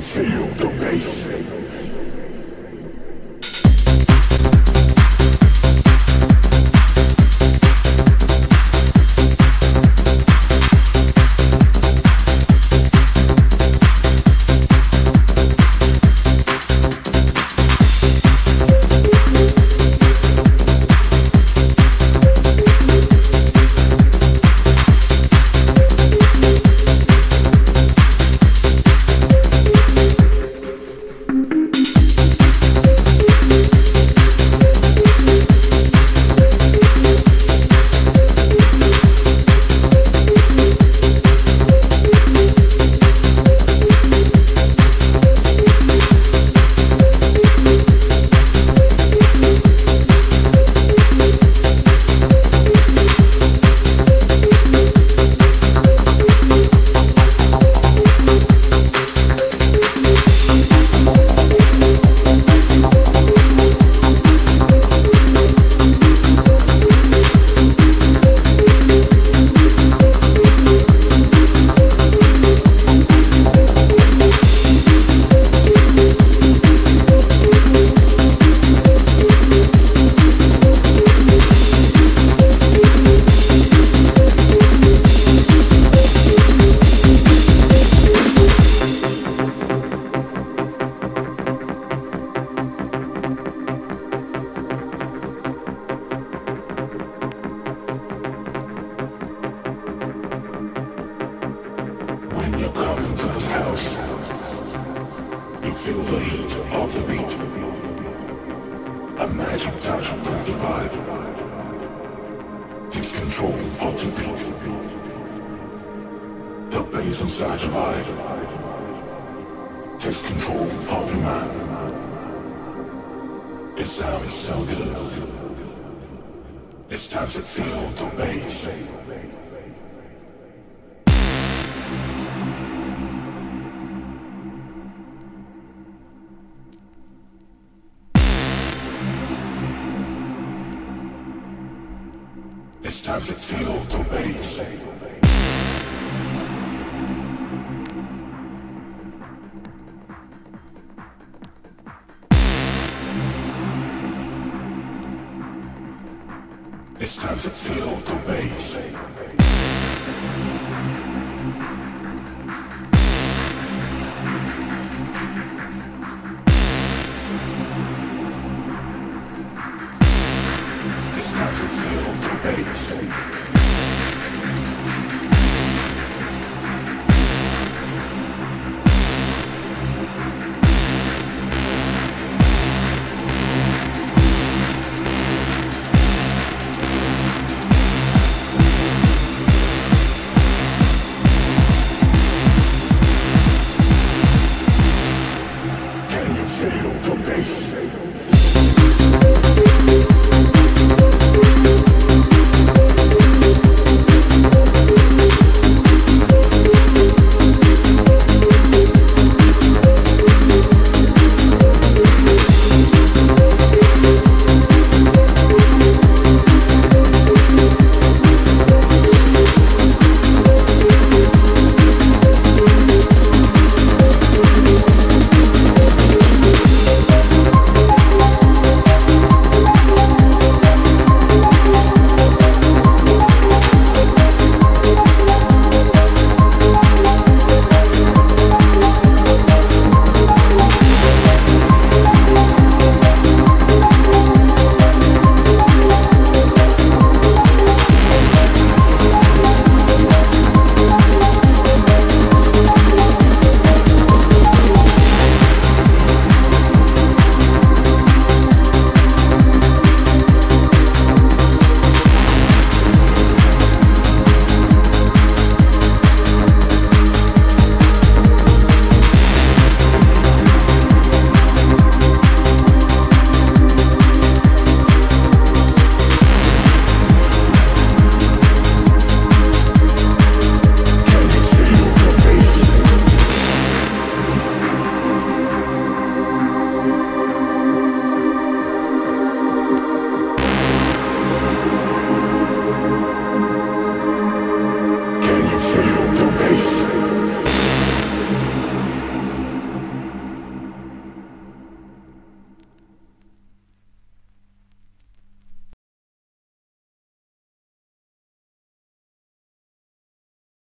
Feel the bass? Of the beat. A magic touch through the body. Takes control of your feet. The bass inside your body. Takes control of your mind. It sounds so good. It's time to feel the bass. It's time to feel the bass. It's time to feel the bass. Sweet.